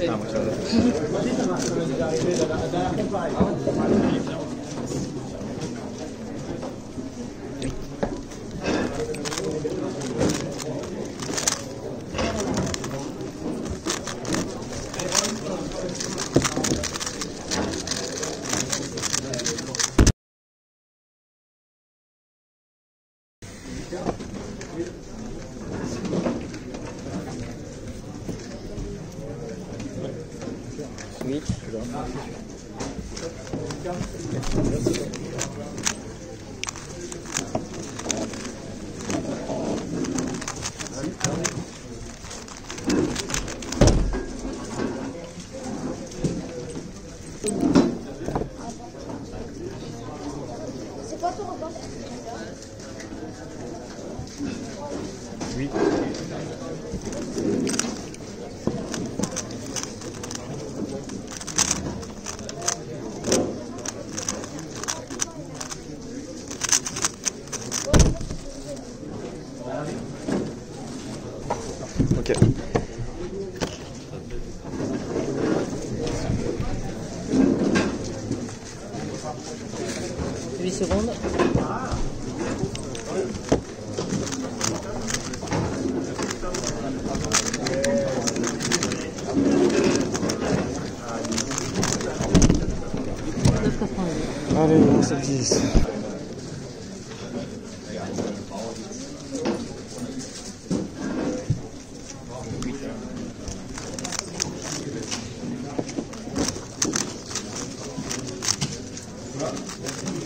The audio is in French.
Yeah. Ton repas Huit secondes. Allez, on se 10. なんす。